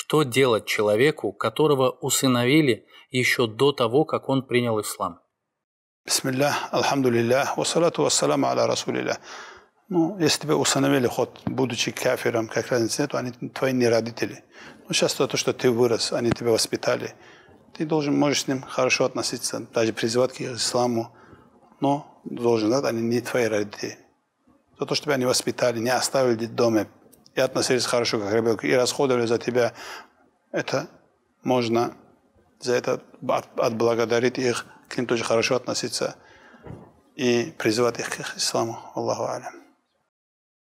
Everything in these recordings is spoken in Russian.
Что делать человеку, которого усыновили еще до того, как он принял ислам? Бисмиллах, алхамдулиллах, вассалату вассаламу аля расулилlah. Ну, если тебя усыновили, хоть будучи кафиром, как разница нет, они твои не родители. Ну, сейчас то, что ты вырос, они тебя воспитали. Ты должен, можешь с ним хорошо относиться, даже призывать к исламу, но должен знать, они не твои родители. То, что тебя не воспитали, не оставили в доме, и относились хорошо как ребенок, и расходовали за тебя, это можно за это отблагодарить их, к ним тоже хорошо относиться и призывать их к исламу. Аллаху алям.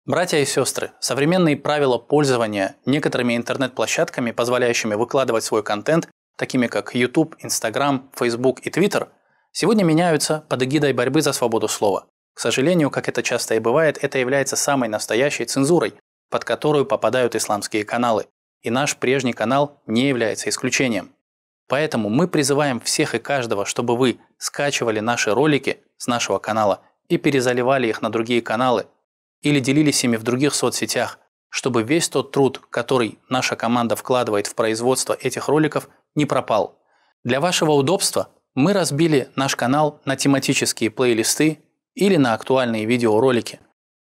Братья и сестры, современные правила пользования некоторыми интернет-площадками, позволяющими выкладывать свой контент, такими как YouTube, Instagram, Facebook и Twitter, сегодня меняются под эгидой борьбы за свободу слова. К сожалению, как это часто и бывает, это является самой настоящей цензурой, под которую попадают исламские каналы. И наш прежний канал не является исключением. Поэтому мы призываем всех и каждого, чтобы вы скачивали наши ролики с нашего канала и перезаливали их на другие каналы или делились ими в других соцсетях, чтобы весь тот труд, который наша команда вкладывает в производство этих роликов, не пропал. Для вашего удобства мы разбили наш канал на тематические плейлисты или на актуальные видеоролики.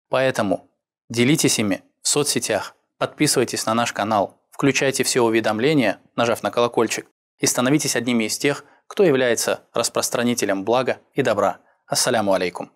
Поэтому делитесь ими в соцсетях, подписывайтесь на наш канал, включайте все уведомления, нажав на колокольчик, и становитесь одними из тех, кто является распространителем блага и добра. Ассаляму алейкум.